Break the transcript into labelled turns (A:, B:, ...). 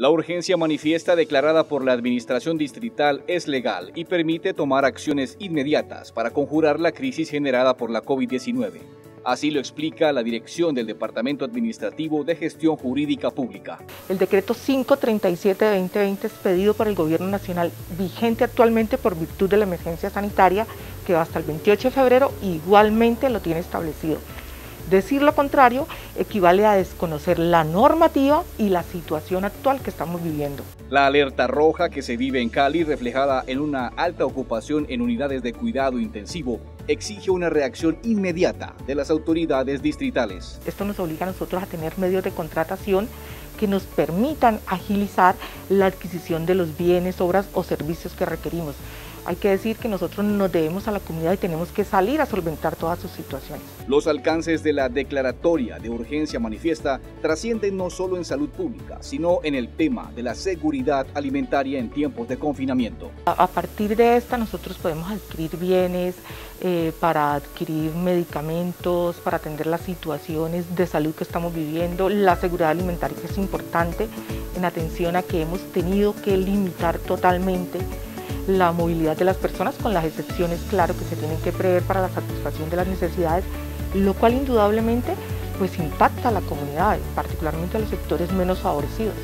A: La urgencia manifiesta declarada por la Administración Distrital es legal y permite tomar acciones inmediatas para conjurar la crisis generada por la COVID-19. Así lo explica la dirección del Departamento Administrativo de Gestión Jurídica Pública.
B: El decreto 537 de 2020 es pedido por el Gobierno Nacional, vigente actualmente por virtud de la emergencia sanitaria, que hasta el 28 de febrero, igualmente lo tiene establecido. Decir lo contrario equivale a desconocer la normativa y la situación actual que estamos viviendo.
A: La alerta roja que se vive en Cali, reflejada en una alta ocupación en unidades de cuidado intensivo, exige una reacción inmediata de las autoridades distritales.
B: Esto nos obliga a nosotros a tener medios de contratación que nos permitan agilizar la adquisición de los bienes, obras o servicios que requerimos. Hay que decir que nosotros nos debemos a la comunidad y tenemos que salir a solventar todas sus situaciones.
A: Los alcances de la declaratoria de urgencia manifiesta trascienden no solo en salud pública, sino en el tema de la seguridad alimentaria en tiempos de confinamiento.
B: A, partir de esta nosotros podemos adquirir bienes eh, para adquirir medicamentos, para atender las situaciones de salud que estamos viviendo, la seguridad alimentaria que es importante en atención a que hemos tenido que limitar totalmente la movilidad de las personas con las excepciones, claro, que se tienen que prever para la satisfacción de las necesidades, lo cual indudablemente pues impacta a la comunidad, particularmente a los sectores menos favorecidos.